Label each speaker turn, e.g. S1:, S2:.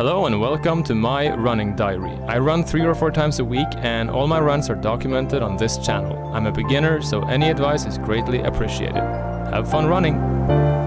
S1: Hello and welcome to my running diary. I run three or four times a week and all my runs are documented on this channel. I'm a beginner, so any advice is greatly appreciated. Have fun running!